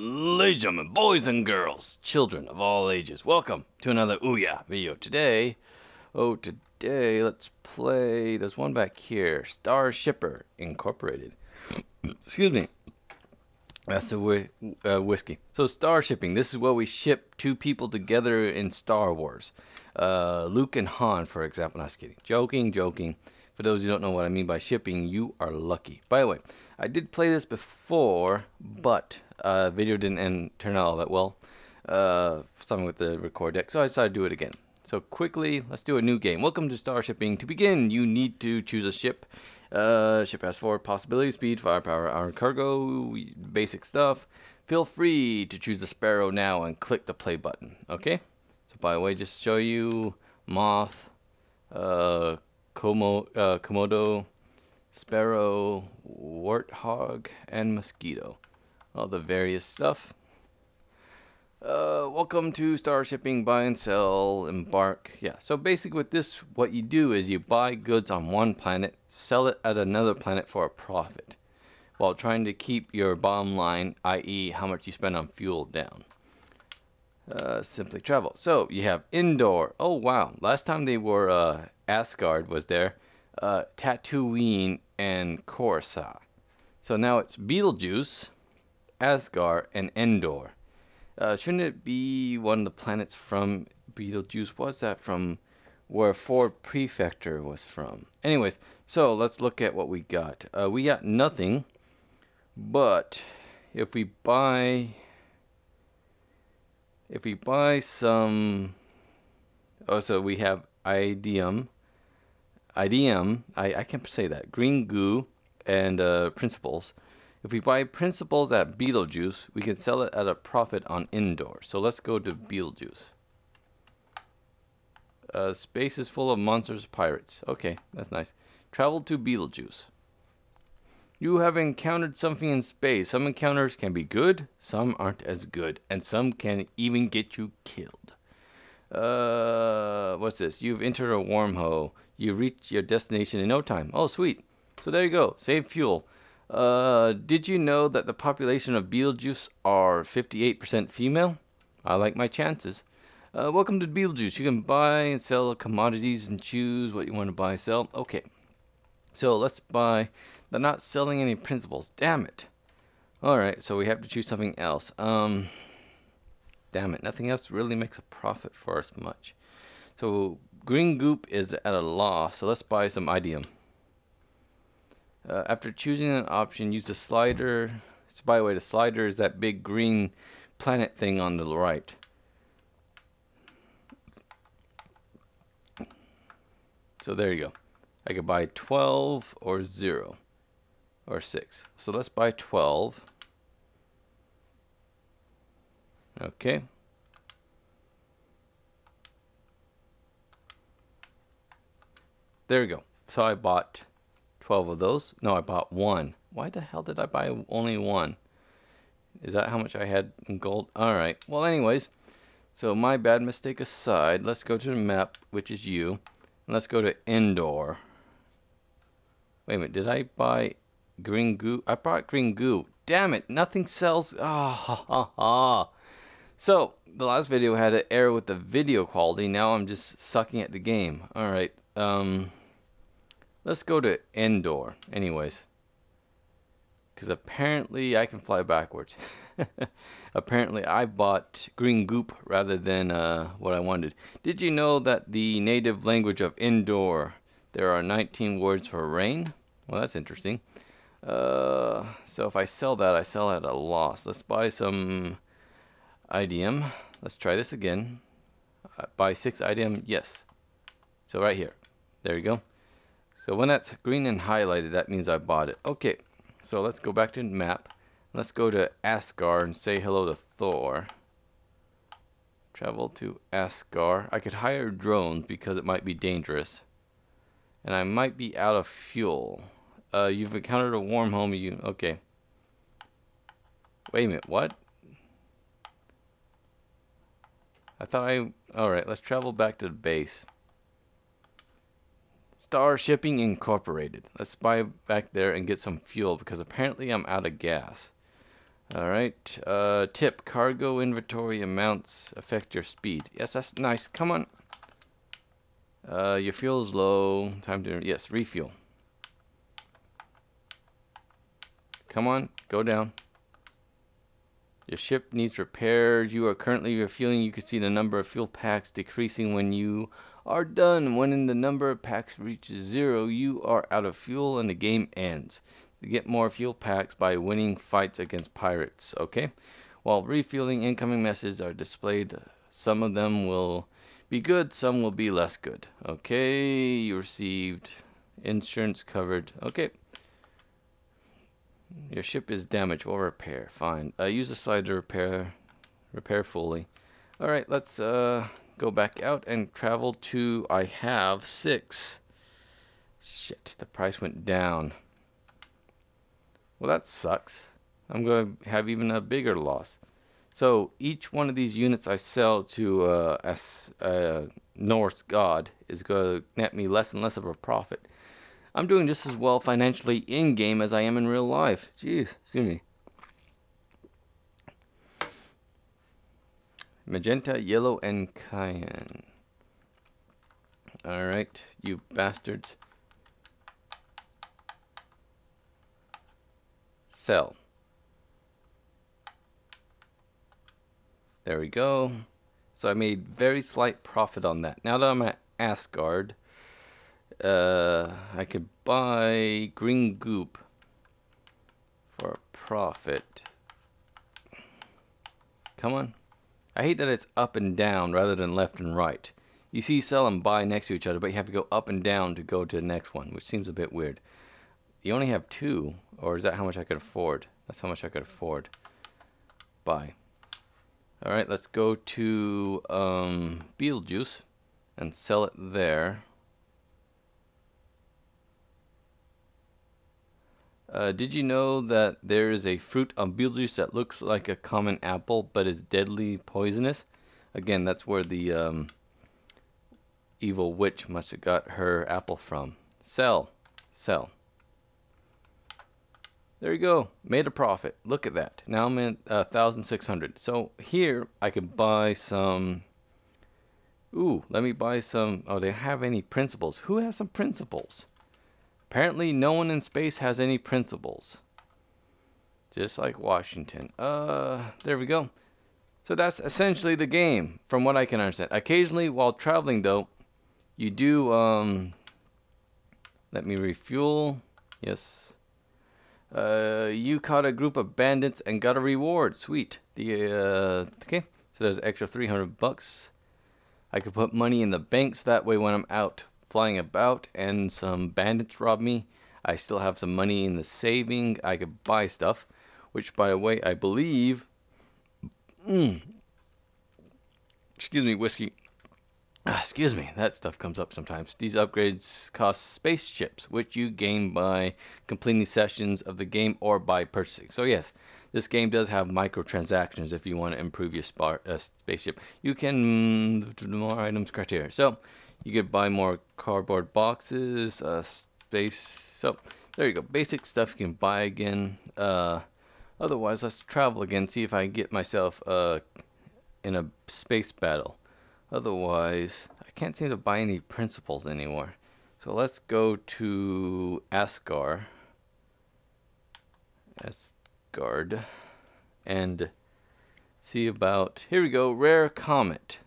Ladies and gentlemen, boys and girls, children of all ages, welcome to another Ouya video. Today, oh, today, let's play, there's one back here, Star Shipper Incorporated. Excuse me. That's a uh, whiskey. So, star shipping, this is where we ship two people together in Star Wars. Uh, Luke and Han, for example. Not kidding. Joking, joking. For those who don't know what I mean by shipping, you are lucky. By the way, I did play this before, but uh, video didn't end, turn out all that well. Uh, something with the record deck, so I decided to do it again. So quickly, let's do a new game. Welcome to Star Shipping. To begin, you need to choose a ship. Uh, ship has four possibilities: speed, firepower, armor, cargo, basic stuff. Feel free to choose the Sparrow now and click the play button. Okay. So by the way, just show you Moth, uh, Komo, uh, Komodo, Sparrow, Warthog, and Mosquito. All the various stuff. Uh, welcome to Star Shipping, buy and sell, embark. Yeah, so basically with this, what you do is you buy goods on one planet, sell it at another planet for a profit, while trying to keep your bottom line, i.e. how much you spend on fuel, down. Uh, simply travel. So you have Endor. Oh wow! Last time they were uh, Asgard was there, uh, Tatooine and Coruscant. So now it's Betelgeuse, Asgard, and Endor. Uh, shouldn't it be one of the planets from Betelgeuse? Was that from where Ford Prefecture was from? Anyways, so let's look at what we got. Uh, we got nothing, but if we buy if we buy some oh so we have IDM IDM I, I can't say that green goo and uh, principles if we buy principles at Betelgeuse we can sell it at a profit on Endor. so let's go to Betelgeuse uh, space is full of monsters pirates okay that's nice travel to Betelgeuse you have encountered something in space. Some encounters can be good, some aren't as good, and some can even get you killed. Uh, what's this? You've entered a wormhole. You've reached your destination in no time. Oh, sweet. So there you go. Save fuel. Uh, did you know that the population of Betelgeuse are 58% female? I like my chances. Uh, welcome to Betelgeuse. You can buy and sell commodities and choose what you want to buy sell. Okay. So let's buy they're not selling any principles. Damn it. Alright, so we have to choose something else. Um, damn it. Nothing else really makes a profit for us much. So green goop is at a loss. So let's buy some idiom. Uh, after choosing an option, use the slider. So by the way, the slider is that big green planet thing on the right. So there you go. I could buy 12 or 0 or 6. So let's buy 12. Okay. There we go. So I bought 12 of those. No, I bought one. Why the hell did I buy only one? Is that how much I had in gold? Alright. Well, anyways. So my bad mistake aside, let's go to the map, which is you. And let's go to Endor. Wait a minute. Did I buy Green goo. I bought green goo. Damn it. Nothing sells. Ah, ha, ha, ha. So, the last video had an error with the video quality. Now I'm just sucking at the game. Alright. Um, let's go to Endor. Anyways. Because apparently I can fly backwards. apparently I bought green goop rather than uh, what I wanted. Did you know that the native language of Endor, there are 19 words for rain? Well, that's interesting. Uh, so if I sell that, I sell at a loss. Let's buy some IDM. Let's try this again. Uh, buy six IDM, yes. So right here, there you go. So when that's green and highlighted, that means I bought it. Okay, so let's go back to map. Let's go to Asgard and say hello to Thor. Travel to Asgard. I could hire drones because it might be dangerous. And I might be out of fuel. Uh, you've encountered a wormhole. You okay? Wait a minute. What? I thought I. All right. Let's travel back to the base. Star Shipping Incorporated. Let's buy back there and get some fuel because apparently I'm out of gas. All right. Uh, tip: cargo inventory amounts affect your speed. Yes, that's nice. Come on. Uh, your fuel is low. Time to yes refuel. Come on, go down. Your ship needs repairs. You are currently refueling. You can see the number of fuel packs decreasing when you are done. When the number of packs reaches zero, you are out of fuel and the game ends. You get more fuel packs by winning fights against pirates, okay? While refueling, incoming messages are displayed. Some of them will be good, some will be less good. Okay, you received insurance covered. Okay. Your ship is damaged. We'll repair. Fine. Uh, use the slide to repair, repair fully. All right, let's uh, go back out and travel to. I have six. Shit, the price went down. Well, that sucks. I'm going to have even a bigger loss. So each one of these units I sell to uh, a uh, Norse god is going to net me less and less of a profit. I'm doing just as well financially in-game as I am in real life. Jeez, excuse me. Magenta, yellow, and cyan. Alright, you bastards. Sell. There we go. So I made very slight profit on that. Now that I'm at Asgard, uh, I could buy green goop for a profit. Come on. I hate that it's up and down rather than left and right. You see sell and buy next to each other, but you have to go up and down to go to the next one, which seems a bit weird. You only have two, or is that how much I could afford? That's how much I could afford. Buy. Alright, let's go to um, Betelgeuse and sell it there. Uh, did you know that there is a fruit on Betelgeuse that looks like a common apple but is deadly poisonous? Again, that's where the um, evil witch must have got her apple from. Sell. Sell. There you go. Made a profit. Look at that. Now I'm at uh, 1,600. So here I could buy some... Ooh, let me buy some... Oh, they have any principles. Who has some principles? Apparently no one in space has any principles. Just like Washington. Uh, there we go. So that's essentially the game, from what I can understand. Occasionally, while traveling, though, you do, um, let me refuel. Yes. Uh, you caught a group of bandits and got a reward. Sweet. The, uh, okay. So there's extra 300 bucks. I could put money in the banks that way when I'm out flying about and some bandits rob me, I still have some money in the saving. I could buy stuff, which, by the way, I believe. Mm, excuse me, whiskey. Ah, excuse me, that stuff comes up sometimes. These upgrades cost spaceships, which you gain by completing sessions of the game or by purchasing. So, yes, this game does have microtransactions if you want to improve your uh, spaceship. You can mm, more items criteria. So, you could buy more cardboard boxes, uh, space. So there you go. Basic stuff you can buy again. Uh, otherwise, let's travel again. See if I can get myself uh, in a space battle. Otherwise, I can't seem to buy any principles anymore. So let's go to Asgard. Asgard. And see about, here we go, rare comet.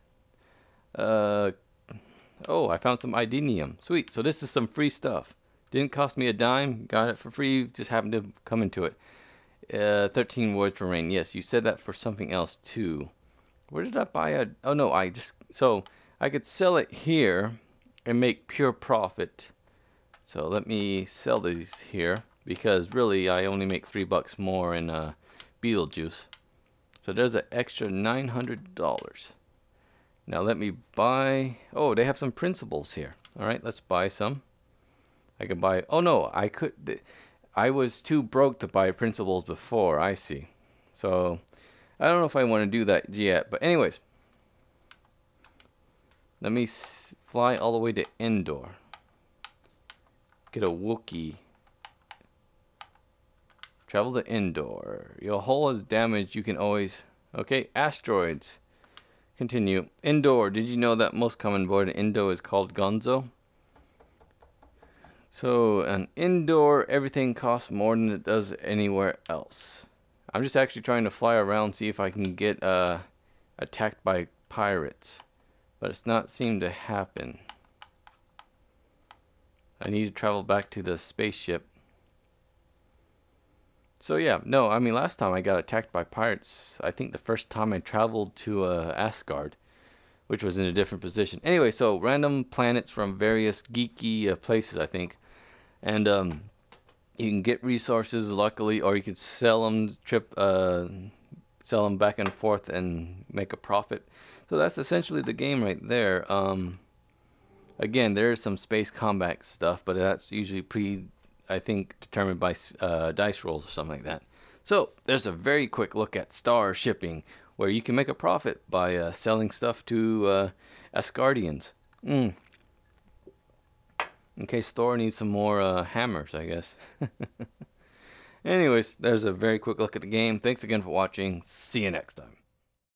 Uh, Oh, I found some idenium. Sweet. So this is some free stuff. Didn't cost me a dime. Got it for free. Just happened to come into it. Uh, 13 words remain. Yes, you said that for something else too. Where did I buy a... Oh, no, I just... So, I could sell it here and make pure profit. So, let me sell these here. Because, really, I only make three bucks more in uh, Betelgeuse. So, there's an extra $900. Now let me buy, oh, they have some principles here. All right, let's buy some. I can buy, oh no, I could, I was too broke to buy principles before, I see. So, I don't know if I want to do that yet, but anyways. Let me fly all the way to Endor. Get a Wookie. Travel to Endor. Your hull is damaged. You can always... Okay, asteroids. Continue. Endor. Did you know that most common board in Endor is called Gonzo? So, an Endor, everything costs more than it does anywhere else. I'm just actually trying to fly around, see if I can get uh, attacked by pirates. But it's not seemed to happen. I need to travel back to the spaceship. So yeah, no, I mean last time I got attacked by pirates, I think the first time I traveled to uh, Asgard, which was in a different position. Anyway, so random planets from various geeky uh, places, I think. And um, you can get resources luckily or you can sell them trip uh, sell them back and forth and make a profit so that's essentially the game right there um, again there is some space combat stuff but that's usually pre I think determined by uh, dice rolls or something like that so there's a very quick look at star shipping where you can make a profit by uh, selling stuff to uh, Asgardians mm, in case Thor needs some more uh, hammers, I guess. Anyways, there's a very quick look at the game. Thanks again for watching. See you next time.